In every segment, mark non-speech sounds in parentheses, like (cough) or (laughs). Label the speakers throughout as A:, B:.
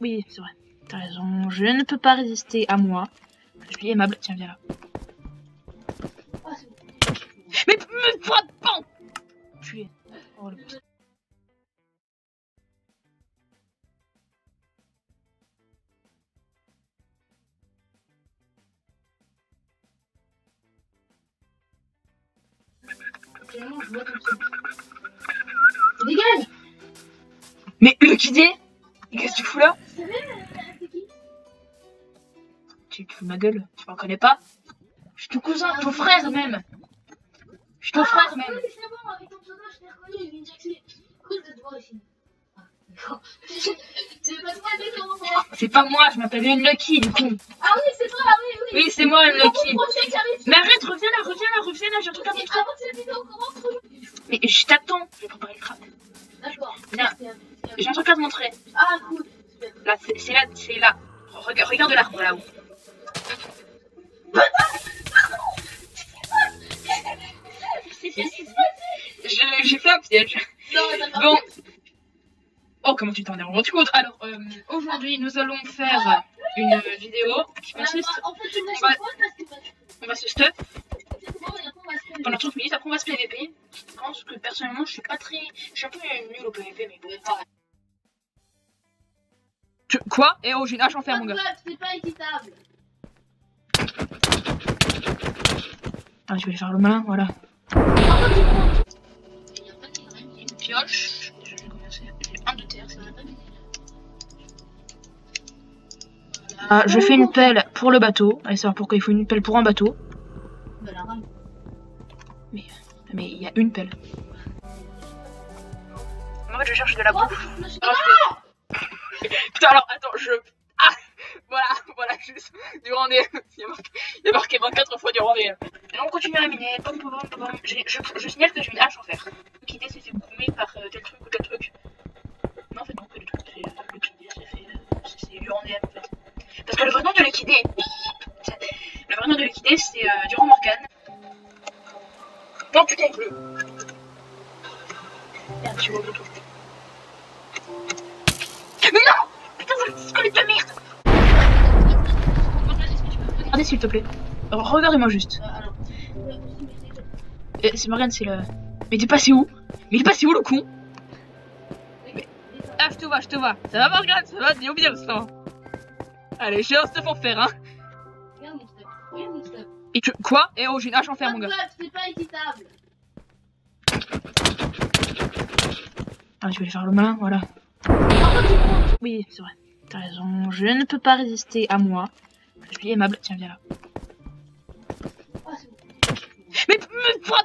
A: Oui, c'est vrai. T'as raison. Je ne peux pas résister à moi. Je suis aimable. Tiens, viens là.
B: Bon.
A: Mais me frappe pas Tu es. Oh, le
B: ça. Dégage
A: Mais le kidé Qu'est-ce que tu fous là tu, tu fous de ma gueule Tu m'en connais pas Je suis ton cousin, ton frère même Je suis ton frère
B: Ah,
A: même
B: oui, c'est bon, avec ton pseudo, je t'ai reconnu, Jackson. Cool de te voir ici. Ah. (laughs) C'est pas toi, mais comment ça
A: C'est pas moi, je m'appelle Unlucky du coup
B: Ah oui, c'est toi, oui, oui.
A: Oui, c'est moi Unlucky. Mais arrête, reviens là, reviens là, reviens là, j'ai un truc à montrer
B: avant cette vidéo commence,
A: Mais je t'attends Je vais préparer le crâne
B: D'accord.
A: Viens. J'ai un truc à te montrer
B: Ah, cool.
A: Là, c'est là, c'est là Regarde, regarde l'arbre là-haut J'ai fait un piège
B: Non, mais
A: Bon. Oh, comment tu t'en es rendu compte? Alors, euh, aujourd'hui, nous allons faire une vidéo qui consiste...
B: bah,
A: On va stuff
B: on va se faire
A: pendant 30 minutes, après on va se PVP. Je pense que personnellement, je suis pas très... Je suis un peu nul au PVP, mais bon. Tu- Quoi? Eh oh, j'ai une hache en fer, mon gars.
B: c'est pas équitable.
A: Ah, je vais faire le malin, voilà.
B: Ah, bah. Il y a pas de graine, il y a
A: Une pioche. Déjà, je vais commencer. J'ai un de terre, c'est vrai. Ah, je fais une pelle pour le bateau. Allez savoir pourquoi il faut une pelle pour un bateau.
B: Bah, la rame.
A: Mais il y a une pelle. En fait, je cherche de la
B: Oh,
A: bouffe.
B: suis- (laughs)
A: Putain, alors, attends, je... Ah Voilà, (laughs) voilà, juste du rendez. Il y a marqué, il y a marqué 24 fois du rendez. On continue à miner. Pom, pom, pom. J'ai- Je, je signale que j'ai une hache en fer. L'idée, c'est fait goumer par euh, tel truc ou tel truc. Non, en fait, non, pas du tout. C'est euh, le kidé, euh, c'est- du en fait. Parce que le vrai nom de l'équidé... Le vrai nom de l'équidé, c'est euh, Durand Morgan. Non, putain. Merde, je au retour. Mais non Putain, c'est squelette de merde Regardez s'il te plaît. Regardez-moi juste.
B: Euh,
A: Euh, C'est Morgane, c'est le... Mais t'es passé où Mais il est passé où le con Ah, je te vois, je te vois. Ça va Morgane, ça va, dis-au bien le sang. Allez, j'ai un stuff en fer, hein. Et tu... Quoi? Eh oh, j'ai une hache en fer, mon gars.
B: c'est pas équitable.
A: Ah, je vais faire le malin, voilà. Oui, c'est vrai. T'as raison. Je ne peux pas résister à moi. Je suis aimable. Tiens, viens là. Pas.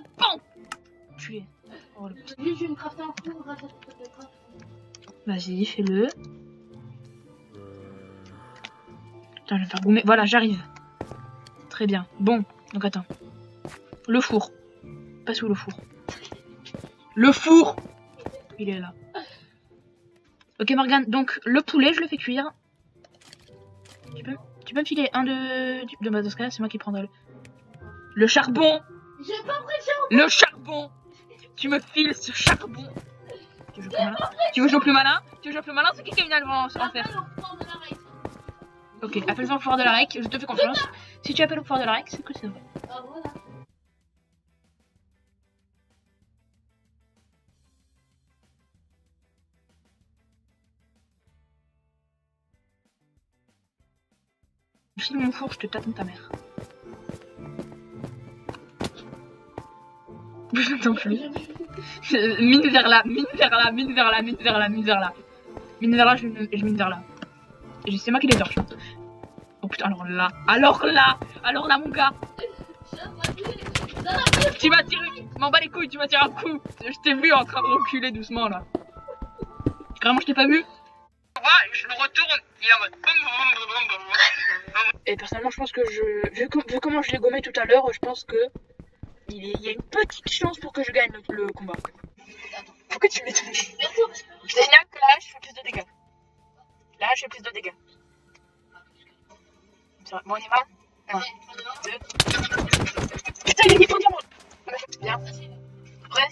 A: Vas-y, fais-le. Putain, je vais faire. Voilà, j'arrive. Très bien. Bon, donc attends. Le four. Passe où le four? Le four Il est là. Ok, Morgane, donc le poulet, je le fais cuire. Tu peux, tu peux me filer un de. de dans ce cas-là, c'est moi qui prendrai le. Le charbon
B: J'ai pas pris le
A: Le charbon Tu me files ce charbon Tu veux jouer plus malin Tu veux jouer plus malin? Tu veux jouer plus malin? C'est qui qui a une en. Ok, appelle-moi le pouvoir de la rec, je te fais confiance. Si tu appelles le pouvoir de la rec, c'est que c'est vrai.
B: Ah, voilà.
A: File mon four, je te tape ta mère. Je n'entends plus. Mine vers là, mine vers là, mine vers là, mine vers là, mine vers là. Mine vers là, je, je mine vers là. C'est moi qui les torche. Oh putain, alors là, alors là, alors là mon gars, tu m'as tiré, m'en bats les couilles, tu m'as tiré un coup. Je t'ai vu en train de reculer doucement là. Vraiment, je t'ai pas vu je le retourne, il est en mode. Et personnellement, je pense que je. Vu, com- vu comment je l'ai gommé tout à l'heure, je pense que. Il, est- y a une petite chance pour que je gagne le, le combat. Pourquoi tu m'étonnes Je signale que là, je fais plus de dégâts. Là, je fais plus de dégâts. Bon, on y va 1, 2. Putain, il est niveau diamant Bien. Prêt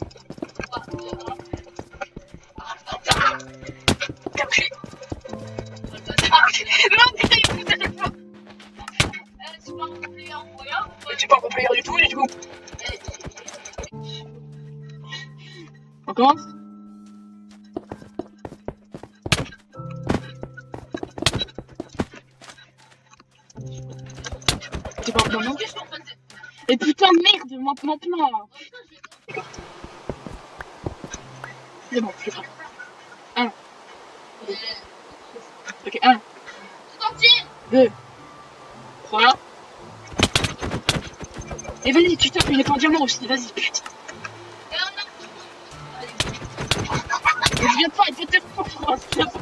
A: Bien touché. Non, putain, il
B: player incroyable ou quoi
A: Tu player du tout, du tout. On commence? C'est pas
B: Qu'est-ce qu'on fait
A: Et putain, merde, mon, mon plan là. C'est bon, je frappe. Ok, 1,
B: Tout entier
A: 2, 3. Et vas-y, tu tapes une épée en diamant aussi, vas-y, putain. Mais je viens pas, il peut être